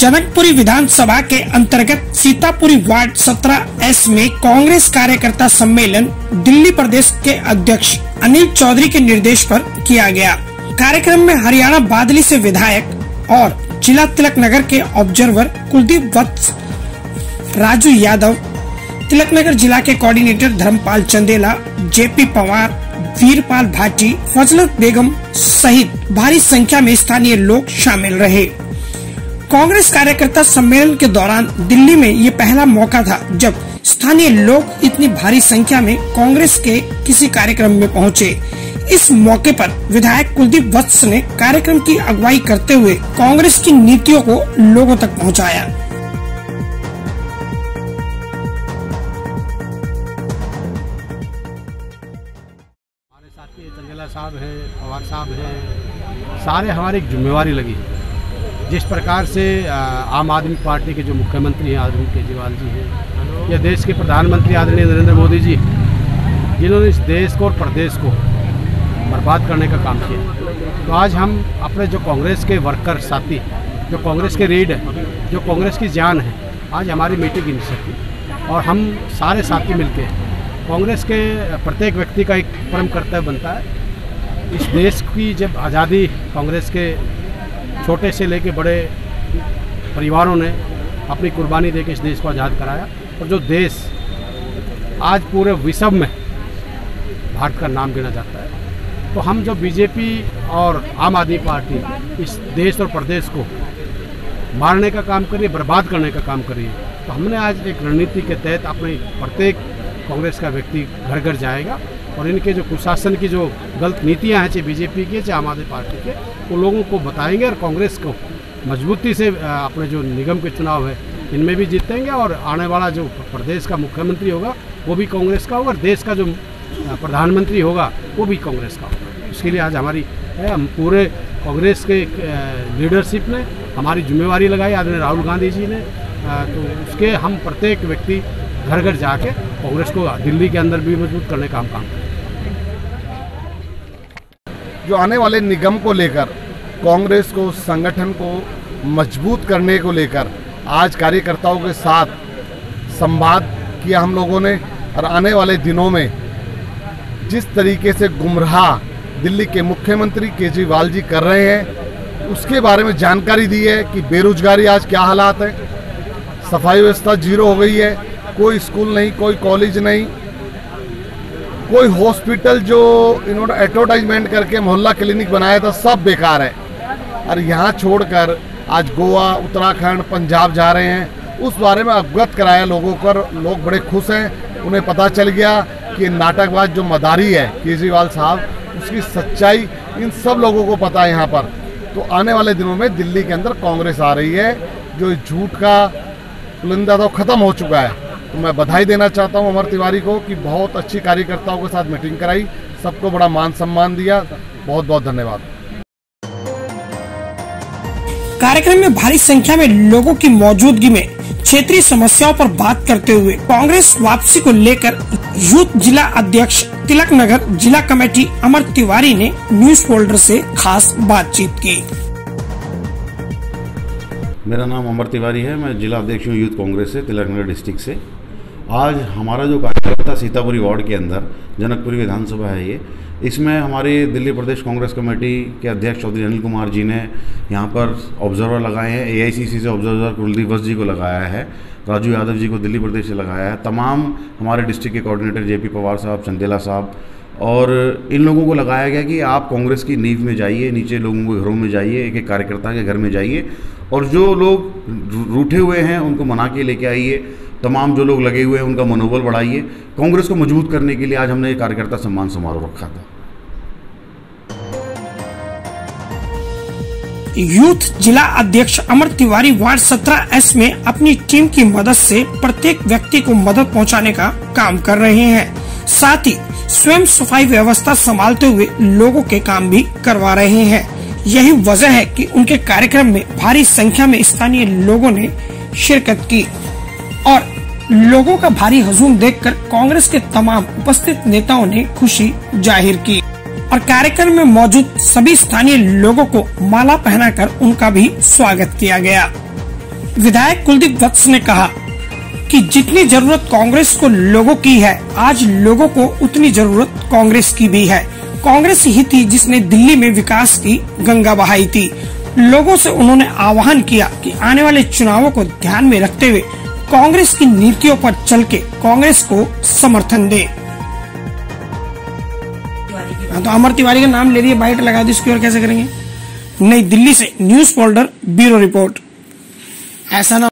जनकपुरी विधानसभा के अंतर्गत Sitapuri ward 17 S में कांग्रेस कार्यकर्ता सम्मेलन दिल्ली प्रदेश के अध्यक्ष अनिल चौधरी के निर्देश पर किया गया। कार्यक्रम में हरियाणा बादली से विधायक और जिला तिलक नगर के ऑब्जर्वर कुलदीप वत्स, राजू यादव, तिलक नगर जिला के कोऑर्डिनेटर धर्मपाल चंदेला, जेपी पवार, वीरपाल भाटी, फजलत बेगम सहित भारी संख्या में स्थानीय लोग शामिल रहे। कांग्रेस कार्यकर्ता सम्मेलन के दौरान दिल्ली में ये पहला मौका था, जब स्थानीय लोग इतनी भारी संख्या में कांग्रेस के किसी कार्यक्रम में पहुँचे। इस मौके पर विधायक कुलदीप वत्स ने कार्यक्रम की अगुवाई करते हुए कांग्रेस की नीतियों को लोगों तक पहुँचाया। हमारे साथी चंदेला साहब हैं, पवार साहब हैं, सारे हमारी जिम्मेवारी लगी है जिस प्रकार से आम आदमी पार्टी के जो मुख्यमंत्री हैं अरविंद केजरीवाल जी हैं, या देश के प्रधानमंत्री आदरणीय नरेंद्र मोदी जी, जिन्होंने इस देश को और प्रदेश को बर्बाद करने का काम किया। तो आज हम अपने जो कांग्रेस के वर्कर साथी, जो कांग्रेस के रीड है, जो कांग्रेस की जान है, आज हमारी मीटिंग इन सकी और हम सारे साथी मिलके, कांग्रेस के प्रत्येक व्यक्ति का एक परम कर्तव्य बनता है। इस देश की जब आज़ादी कांग्रेस के छोटे से लेके बड़े परिवारों ने अपनी कुर्बानी देके इस देश को आज़ाद कराया। और जो देश आज पूरे विश्व में भारत का नाम गिना जाता है तो हम जो बीजेपी और आम आदमी पार्टी इस देश और प्रदेश को मारने का काम करिए बर्बाद करने का काम करिए तो हमने आज एक रणनीति के तहत अपने प्रत्येक कांग्रेस का व्यक्ति घर घर जाएगा। और इनके जो कुशासन की जो गलत नीतियाँ हैं, चाहे बीजेपी की चाहे आम आदमी पार्टी के वो लोगों को बताएँगे और कांग्रेस को मजबूती से अपने जो निगम के चुनाव है, इनमें भी जीतेंगे और आने वाला जो प्रदेश का मुख्यमंत्री होगा, वो भी कांग्रेस का होगा और देश का जो प्रधानमंत्री होगा, वो भी कांग्रेस का होगा। इसके लिए आज हमारी हम पूरे कांग्रेस के लीडरशिप ने हमारी जिम्मेवारी लगाई। आदरणीय राहुल गांधी जी ने तो उसके हम प्रत्येक व्यक्ति घर घर जाके कांग्रेस को दिल्ली के अंदर भी मज़बूत करने का हम काम करें जो आने वाले निगम को लेकर, कांग्रेस को, संगठन को मज़बूत करने को लेकर, आज कार्यकर्ताओं के साथ संवाद किया हम लोगों ने, और आने वाले दिनों में जिस तरीके से गुमराह दिल्ली के मुख्यमंत्री केजरीवाल जी कर रहे हैं, उसके बारे में जानकारी दी है कि बेरोजगारी आज क्या हालात है, सफ़ाई व्यवस्था ज़ीरो हो गई है कोई स्कूल नहीं, कोई कॉलेज नहीं, कोई हॉस्पिटल जो इन्होंने एडवर्टाइजमेंट करके मोहल्ला क्लिनिक बनाया था, सब बेकार है। और यहाँ छोड़कर आज गोवा, उत्तराखंड, पंजाब जा रहे हैं। उस बारे में अवगत कराया लोगों को लोग बड़े खुश हैं। उन्हें पता चल गया कि नाटकबाज जो मदारी है, केजरीवाल साहब, उसकी सच्चाई, इन सब लोगों को पता है यहाँ पर। तो आने वाले दिनों में दिल्ली के अंदर कांग्रेस आ रही है, जो झूठ का पुलिंदा तो खत्म हो चुका है। तो मैं बधाई देना चाहता हूँ अमर तिवारी को कि बहुत अच्छी कार्यकर्ताओं के साथ मीटिंग कराई सबको बड़ा मान सम्मान दिया। बहुत बहुत धन्यवाद। कार्यक्रम में भारी संख्या में लोगों की मौजूदगी में क्षेत्रीय समस्याओं पर बात करते हुए कांग्रेस वापसी को लेकर यूथ जिला अध्यक्ष तिलक नगर जिला कमेटी अमर तिवारी ने न्यूज़ फोल्डर से खास बातचीत की। मेरा नाम अमर तिवारी है। मैं जिला अध्यक्ष हूँ यूथ कांग्रेस से तिलकनगर डिस्ट्रिक्ट से। आज हमारा जो कार्यकर्ता सीतापुरी वार्ड के अंदर, जनकपुरी विधानसभा है ये, इसमें हमारी दिल्ली प्रदेश कांग्रेस कमेटी के अध्यक्ष चौधरी अनिल कुमार जी ने यहाँ पर ऑब्जर्वर लगाए हैं एआईसीसी से ऑब्जर्वर कुलदीप वत्स जी को लगाया है, राजू यादव जी को दिल्ली प्रदेश से लगाया है, तमाम हमारे डिस्ट्रिक्ट के कोऑर्डिनेटर जेपी पवार साहब, चंदेला साहब, और इन लोगों को लगाया गया कि आप कांग्रेस की नींव में जाइए, नीचे लोगों के घरों में जाइए एक एक कार्यकर्ता के घर में जाइए, और जो लोग रूठे हुए हैं उनको मना के लेके आइए तमाम जो लोग लगे हुए हैं, उनका मनोबल बढ़ाइए। कांग्रेस को मज़बूत करने के लिए आज हमने कार्यकर्ता सम्मान समारोह रखा था। यूथ जिला अध्यक्ष अमर तिवारी वार्ड 17 एस में अपनी टीम की मदद से प्रत्येक व्यक्ति को मदद पहुँचाने का काम कर रहे हैं। साथ ही स्वयं सफ़ाई व्यवस्था संभालते हुए लोगों के काम भी करवा रहे हैं। यही वजह है कि उनके कार्यक्रम में भारी संख्या में स्थानीय लोगों ने शिरकत की। और लोगों का भारी हजूम देखकर कांग्रेस के तमाम उपस्थित नेताओं ने खुशी ज़ाहिर की। और कार्यक्रम में मौजूद सभी स्थानीय लोगों को माला पहनाकर उनका भी स्वागत किया गया। विधायक कुलदीप वत्स ने कहा कि जितनी ज़रूरत कांग्रेस को लोगों की है, आज लोगों को उतनी ज़रूरत कांग्रेस की भी है। कांग्रेस ही थी जिसने दिल्ली में विकास की गंगा बहाई थी। लोगों से उन्होंने आह्वान किया कि आने वाले चुनावों को ध्यान में रखते हुए कांग्रेस की नीतियों पर चल के कांग्रेस को समर्थन दे। हाँ तो अमर तिवारी का नाम ले है बाइट लगा दी इसकी, और कैसे करेंगे? नई दिल्ली से न्यूज़ फोल्डर, ब्यूरो रिपोर्ट। ऐसा ना